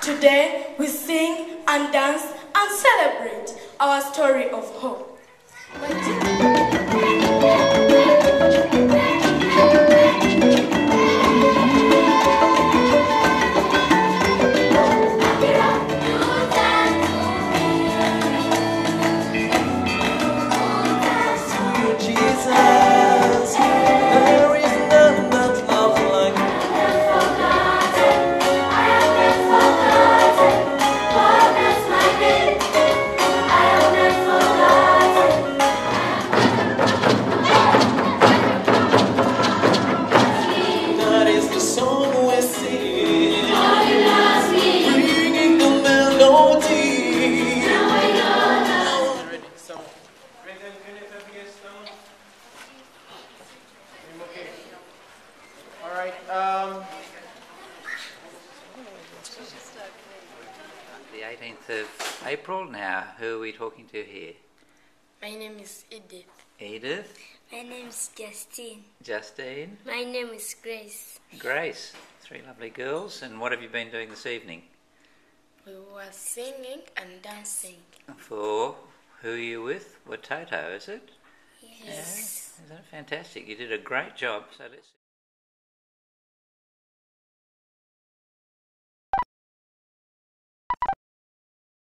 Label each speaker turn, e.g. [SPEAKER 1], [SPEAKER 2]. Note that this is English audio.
[SPEAKER 1] Today we sing and dance and celebrate our story of hope.
[SPEAKER 2] The 18th of April now. Who are we talking to here?
[SPEAKER 1] My name is Edith.
[SPEAKER 2] Edith,
[SPEAKER 3] My name is Justine.
[SPEAKER 2] Justine,
[SPEAKER 3] My name is Grace.
[SPEAKER 2] Grace. Three lovely girls. And what have you been doing this evening?
[SPEAKER 1] We were singing and dancing.
[SPEAKER 2] For who are you with? Watoto, is it?
[SPEAKER 3] Yes.
[SPEAKER 2] Isn't that fantastic? You did a great job. So let's.